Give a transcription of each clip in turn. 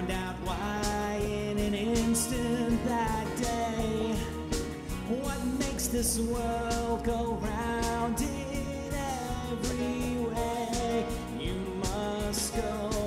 found out why in an instant that day. What makes this world go round in every way? You must go.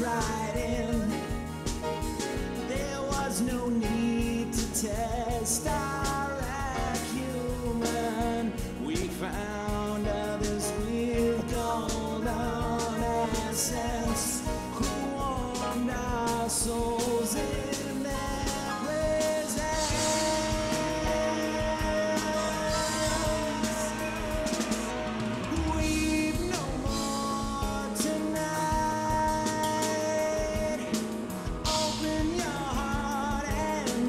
right in. There was no need to test our acumen. We found others with golden essence who warmed our souls.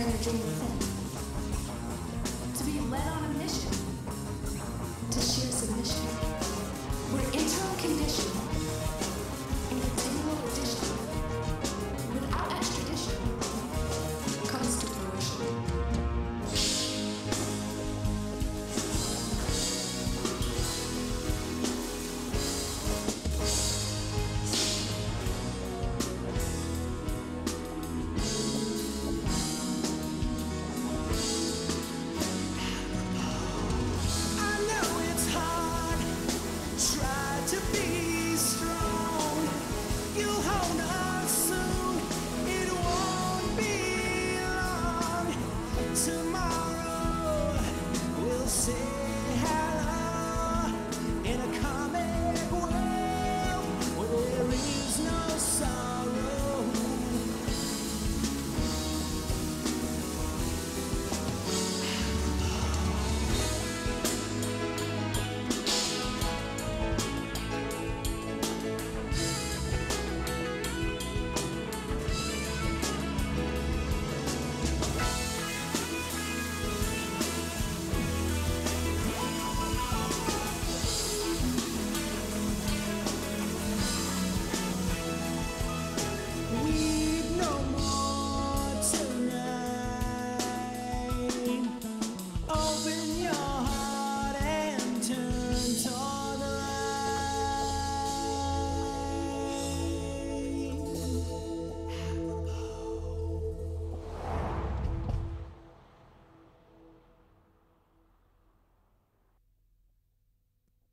encouraging